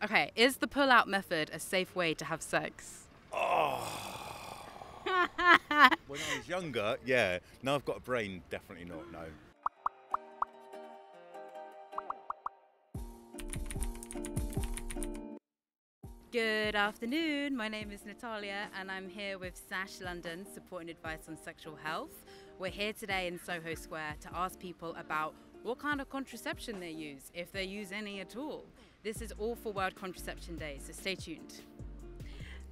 Okay, is the pull out method a safe way to have sex? Oh. When I was younger, yeah. Now I've got a brain, definitely not, no. Good afternoon. My name is Natalia, and I'm here with Sash London, supporting advice on sexual health. We're here today in Soho Square to ask people about what kind of contraception they use, if they use any at all. This is all for World Contraception Day, so stay tuned.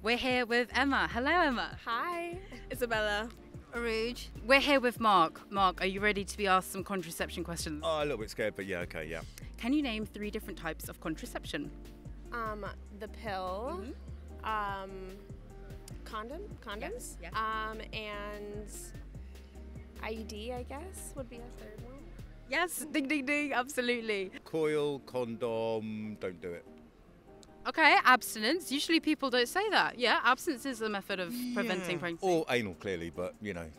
We're here with Emma. Hello, Emma. Hi, Isabella. Urooj. We're here with Mark. Mark, are you ready to be asked some contraception questions? Oh, a little bit scared, but yeah, okay, yeah. Can you name three different types of contraception? Um, the pill. Um, condom. Condoms. yeah. Um, and IUD, I guess, would be a third one. Yes, ding, ding, ding, absolutely. Coil, condom, don't do it. Okay, abstinence. Usually people don't say that. Yeah, abstinence is a method of preventing Yeah. pregnancy. Or anal, clearly, but you know,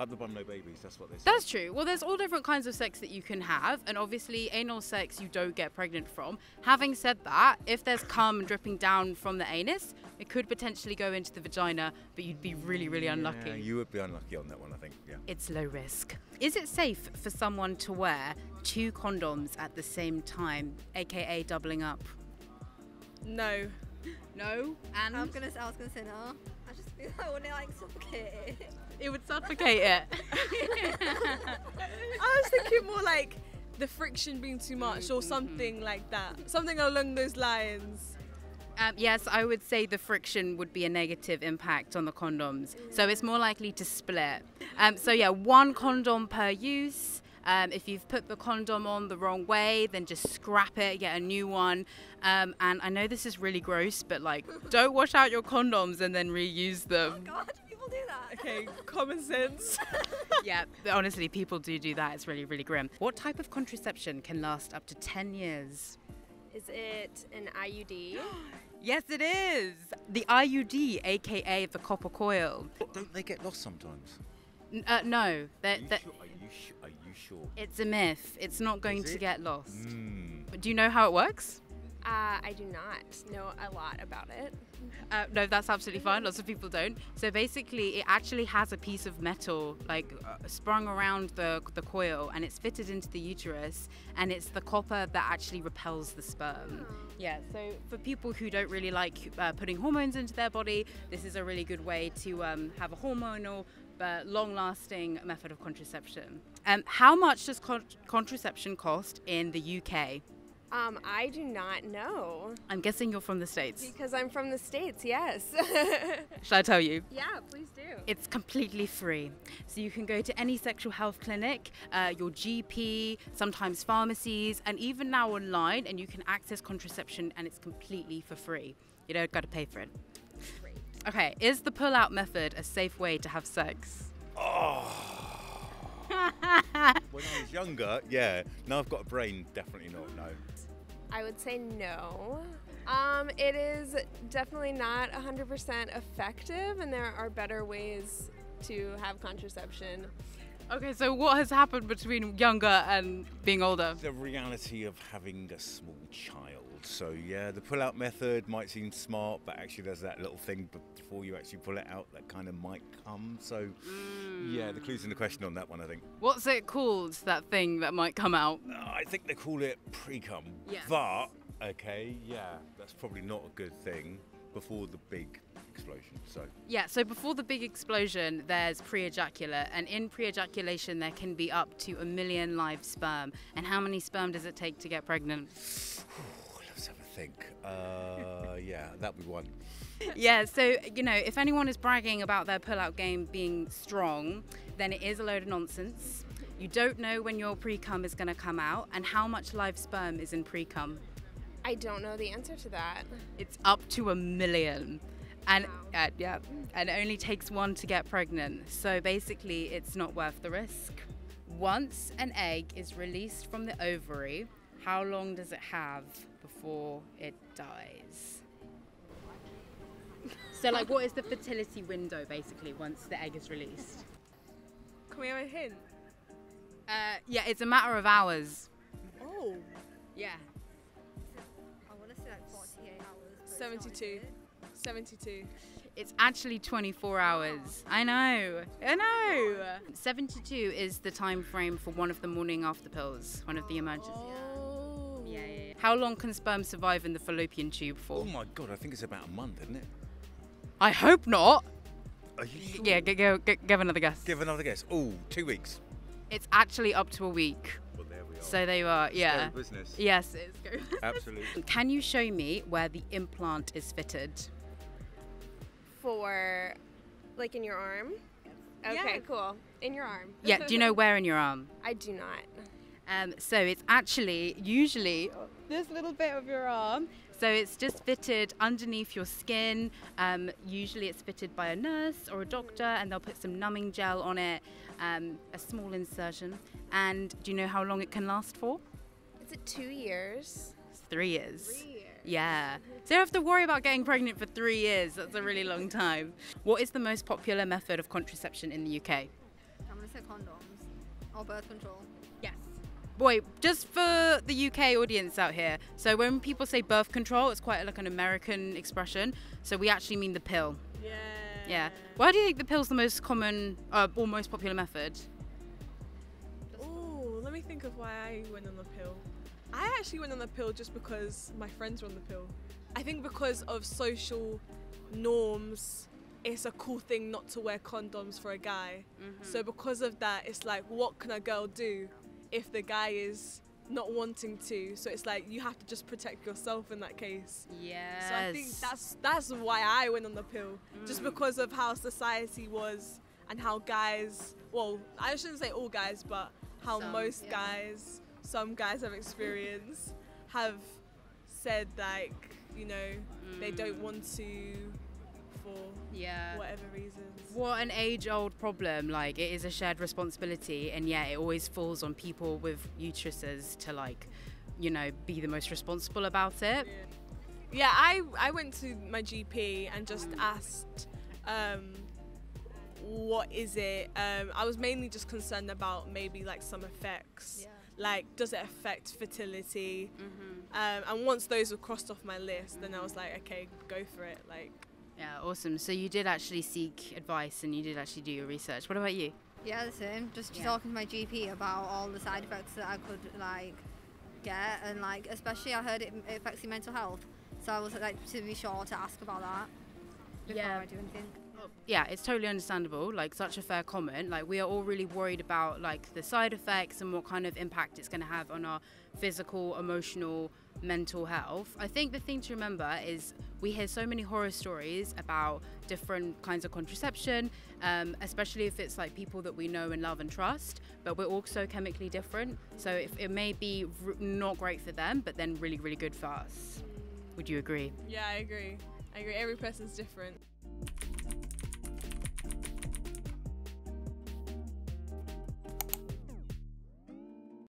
up the bum, no babies, that's what they say. That's true. Well, there's all different kinds of sex that you can have, and obviously, anal sex you don't get pregnant from. Having said that, if there's cum dripping down from the anus, it could potentially go into the vagina, but you'd be really, really unlucky. Yeah, you would be unlucky on that one, I think, yeah. It's low risk. Is it safe for someone to wear two condoms at the same time, aka doubling up? No. No, and I'm gonna. I was gonna say no. I just like wanna like suffocate it. it would suffocate it. I was thinking more like the friction being too much or something like that. Something along those lines. Um, yes, I would say the friction would be a negative impact on the condoms. So it's more likely to split. Um, so, yeah, one condom per use. Um, if you've put the condom on the wrong way, then just scrap it, get a new one. Um, and I know this is really gross, but like, don't wash out your condoms and then reuse them. Oh God, people do that? Okay, common sense. yeah, honestly, people do do that. It's really, really grim. What type of contraception can last up to 10 years? Is it an IUD? Yes, it is. The IUD, aka the copper coil. Don't they get lost sometimes? N- uh, no, Are that, you, that, sure? Are you, su- are you sure? it's a myth. It's not going Is to get lost. Mm. Do you know how it works? Uh, I do not know a lot about it. Uh, no, that's absolutely fine. Lots of people don't. So basically, it actually has a piece of metal like uh, sprung around the the coil, and it's fitted into the uterus, and it's the copper that actually repels the sperm. Yeah. So for people who don't really like uh, putting hormones into their body, this is a really good way to um, have a hormonal but long-lasting method of contraception. Um, how much does con- contraception cost in the UK? Um, I do not know I'm guessing you're from the states. because I'm from the states. Yes. Should I tell you? yeah, please do. It's completely free. So you can go to any sexual health clinic, uh, your GP, sometimes pharmacies, and even now online, and you can access contraception and it's completely for free. You don't got to pay for it. Okay, is the pull out method a safe way to have sex? Oh. When I was younger, yeah. Now I've got a brain, definitely not, no. I would say no. Um, it is definitely not 100% effective, and there are better ways to have contraception. Okay, so what has happened between younger and being older? The reality of having a small child. So yeah, the pull-out method might seem smart, but actually there's that little thing before you actually pull it out that kind of might come. So yeah, the clue's in the question on that one, I think. What's it called, that thing that might come out? Uh, I think they call it pre-cum. Yes. But okay, yeah, that's probably not a good thing before the big explosion. So Yeah, so before the big explosion, there's pre ejaculate, and in pre ejaculation, there can be up to a million live sperm. And how many sperm does it take to get pregnant? Let's have a think. Uh, yeah, that'd be one. yeah, so, you know, if anyone is bragging about their pull out game being strong, then it is a load of nonsense. You don't know when your pre cum is going to come out and how much live sperm is in pre cum. I don't know the answer to that. It's up to a million. And uh, yeah, and it only takes one to get pregnant. So basically, it's not worth the risk. Once an egg is released from the ovary, how long does it have before it dies? So, like, what is the fertility window basically once the egg is released? Can we have a hint? Uh, yeah, it's a matter of hours. Oh. Yeah. I wanna say like 48 72. 72. It's actually 24 hours. I know. I know. 72 is the time frame for one of the morning after pills, one of the emergencies. Oh. How long can sperm survive in the fallopian tube for? Oh my god, I think it's about a month, isn't it? I hope not. Are you sure? Yeah, g- go, g- give another guess. Give another guess. Oh, two weeks. It's actually up to a week. Well, there we are. So they are, yeah. Scary business. Yes, it's good. Absolutely. Can you show me where the implant is fitted? For, like in your arm? Okay, Yeah. cool. In your arm. Yeah, do you know where in your arm? I do not. Um, so it's actually usually this little bit of your arm. So it's just fitted underneath your skin. Um, usually it's fitted by a nurse or a doctor, and they'll put some numbing gel on it, um, a small insertion. And do you know how long it can last for? Is it two years? It's three years. Yeah. So you don't have to worry about getting pregnant for three years. That's a really long time. What is the most popular method of contraception in the UK? I'm gonna say condoms or birth control. Wait, just for the UK audience out here. So when people say birth control, it's quite like an American expression. So we actually mean the pill. Yeah. Yeah. Why do you think the pill's the most common uh, or most popular method? Oh, let me think of why I went on the pill. I actually went on the pill just because my friends were on the pill. I think because of social norms, it's a cool thing not to wear condoms for a guy. So because of that, it's like, what can a girl do if the guy is not wanting to? So it's like you have to just protect yourself in that case. Yeah. So I think that's that's why I went on the pill, just mm. because of how society was and how guys. Well, I shouldn't say all guys, but how Some, most yeah. guys, some guys have experienced, have said like you know they don't mm. want to for yeah. whatever reasons. What an age-old problem. Like it is a shared responsibility, and yet it always falls on people with uteruses to like, you know, be the most responsible about it. Yeah, I I went to my GP and just asked, um, what is it? Um, I was mainly just concerned about maybe like some effects. Yeah. Like, does it affect fertility? Mm-hmm. Um, and once those were crossed off my list, then I was like, okay, go for it. Like, Yeah, awesome. So you did actually seek advice and you did actually do your research. What about you? Yeah, the same. Just Yeah. talking to my GP about all the side effects that I could like get, and like especially I heard it, it affects your mental health. So I was like to be sure to ask about that before Yeah. I do anything. Yeah, it's totally understandable. Like such a fair comment. Like we are all really worried about like the side effects and what kind of impact it's going to have on our physical, emotional, mental health. I think the thing to remember is we hear so many horror stories about different kinds of contraception, um, especially if it's like people that we know and love and trust. But we're also chemically different, so if it may be r- not great for them, but then really, really good for us. Would you agree? yeah, I agree. I agree. Every person's different.